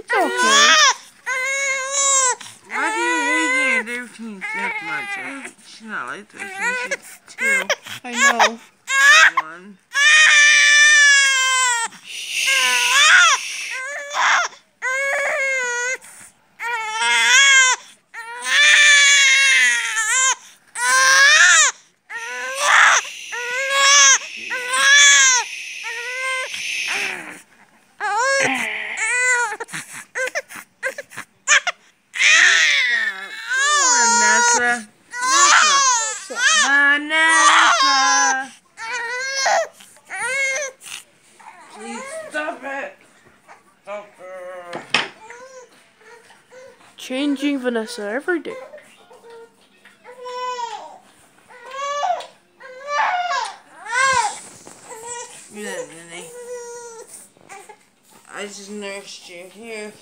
It's okay. Why do you hate Aunt Everything that much? She's not like this. And she's two. I know. One. Vanessa. Vanessa. Please stop it. Stop it. Changing Vanessa every day. You didn't, didn't he? I just nursed you. Here.